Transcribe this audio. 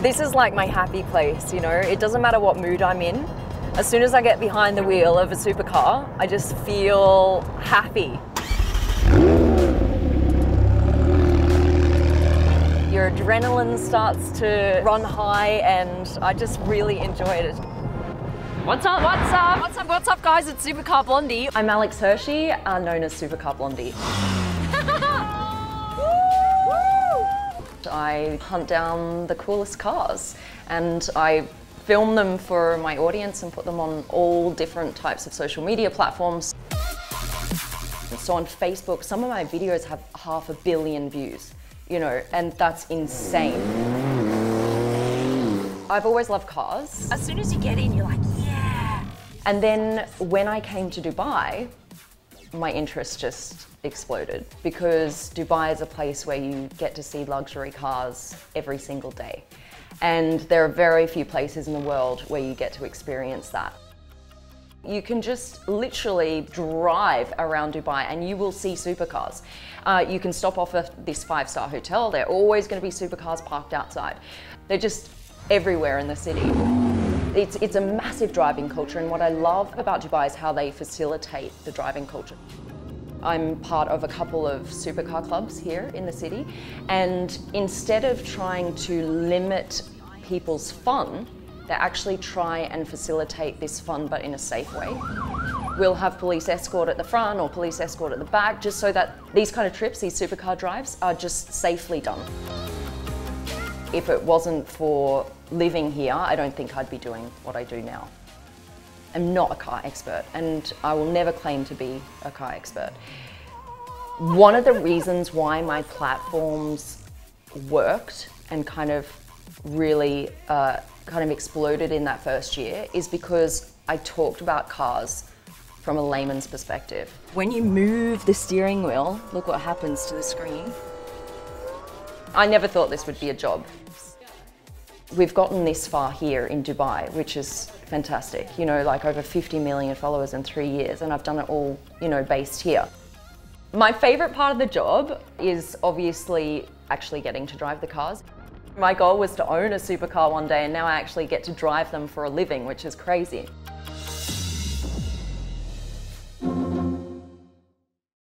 This is like my happy place, you know? It doesn't matter what mood I'm in. As soon as I get behind the wheel of a supercar, I just feel happy. Your adrenaline starts to run high and I just really enjoyed it. What's up, what's up, what's up, what's up guys, it's Supercar Blondie. I'm Alex Hirschi, uh, known as Supercar Blondie. I hunt down the coolest cars and I film them for my audience and put them on all different types of social media platforms. So on Facebook, some of my videos have half a billion views, you know, and that's insane. I've always loved cars. As soon as you get in, you're like, yeah. And then when I came to Dubai, my interest just exploded because Dubai is a place where you get to see luxury cars every single day. And there are very few places in the world where you get to experience that. You can just literally drive around Dubai and you will see supercars. Uh, you can stop off at this five star hotel, there are always going to be supercars parked outside. They're just everywhere in the city. It's, it's a massive driving culture, and what I love about Dubai is how they facilitate the driving culture. I'm part of a couple of supercar clubs here in the city, and instead of trying to limit people's fun, they actually try and facilitate this fun but in a safe way. We'll have police escort at the front or police escort at the back just so that these kind of trips, these supercar drives, are just safely done. If it wasn't for living here, I don't think I'd be doing what I do now. I'm not a car expert and I will never claim to be a car expert. One of the reasons why my platforms worked and kind of really uh, kind of exploded in that first year is because I talked about cars from a layman's perspective. When you move the steering wheel, look what happens to the screen. I never thought this would be a job. We've gotten this far here in Dubai, which is fantastic. You know, like over 50 million followers in three years, and I've done it all, you know, based here. My favorite part of the job is obviously actually getting to drive the cars. My goal was to own a supercar one day, and now I actually get to drive them for a living, which is crazy.